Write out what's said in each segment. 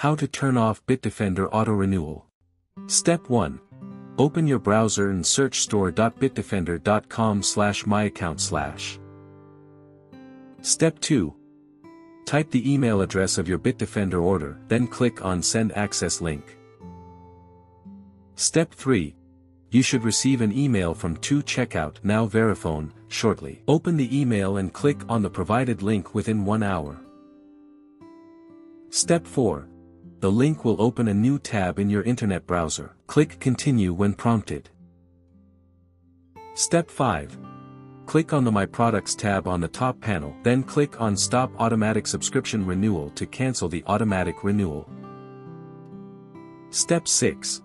How to turn off Bitdefender auto renewal. Step 1. Open your browser and search store.bitdefender.com slash myaccount slash. Step 2. Type the email address of your Bitdefender order, then click on Send Access link. Step 3. You should receive an email from 2Checkout Now Verifone, shortly. Open the email and click on the provided link within one hour. Step 4. The link will open a new tab in your internet browser. Click Continue when prompted. Step 5. Click on the My Products tab on the top panel, then click on Stop Automatic Subscription Renewal to cancel the automatic renewal. Step 6.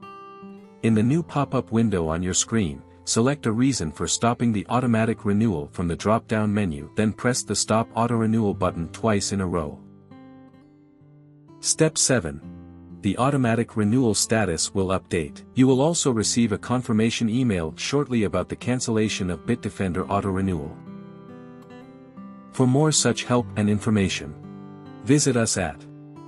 In the new pop-up window on your screen, select a reason for stopping the automatic renewal from the drop-down menu then press the Stop Auto Renewal button twice in a row. Step 7. The automatic renewal status will update. You will also receive a confirmation email shortly about the cancellation of Bitdefender auto renewal. For more such help and information, visit us at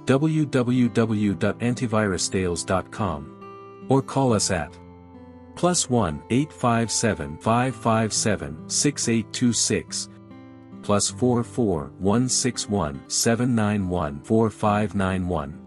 www.antivirustales.com or call us at plus 1 857 557 6826 plus 44 161 791 4591.